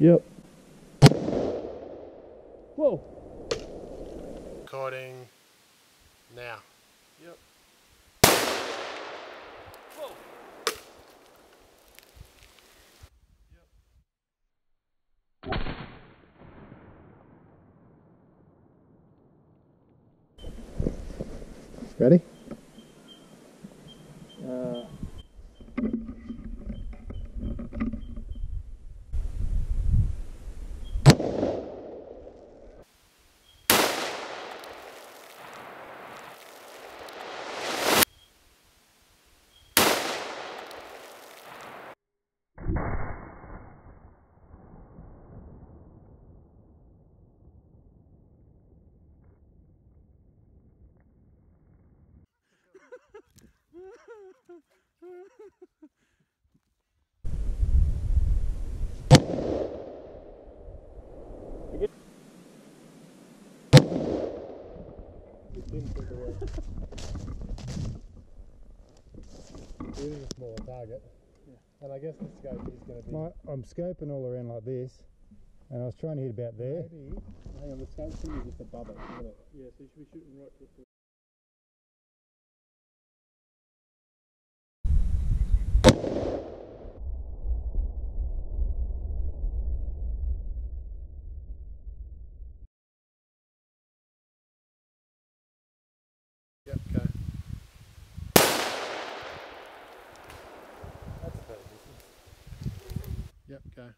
Yep. Whoa. Recording now. Yep. Ready? Uh, It is a smaller target. And I guess the scope is going to be. My, I'm scoping all around like this, and I was trying to hit about there. Maybe. Hang on, the scope thing is just above it, isn't it? yeah, so you should be shooting right to the Yep, go.